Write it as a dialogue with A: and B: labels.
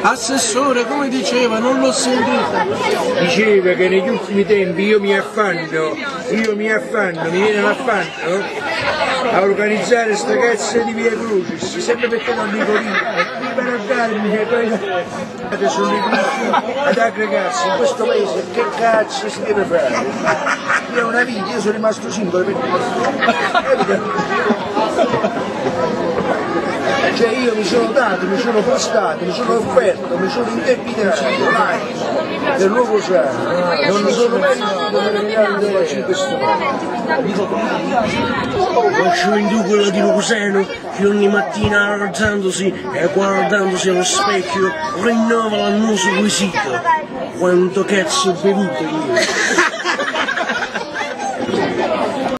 A: Assessore, come diceva, non l'ho sentita.
B: Diceva che negli ultimi tempi io mi affanno, io mi affanno, mi viene l'affanno a organizzare sta cazzo di via Crucis, sempre perché non dico qui per andarmi che poi sono riusciti ad aggregarsi in questo paese, che cazzo si deve fare? Io una vita, io sono rimasto singolo perché cioè io mi sono dato, mi sono prestato, mi sono offerto, mi sono indebitato, mai del luogo sano, non sono mai riuscito a regalare 5
A: Lo scioglimento quello di Lucuseno che ogni mattina alzandosi e guardandosi allo specchio rinnova l'annoso quesito. Quanto cazzo ho bevuto io?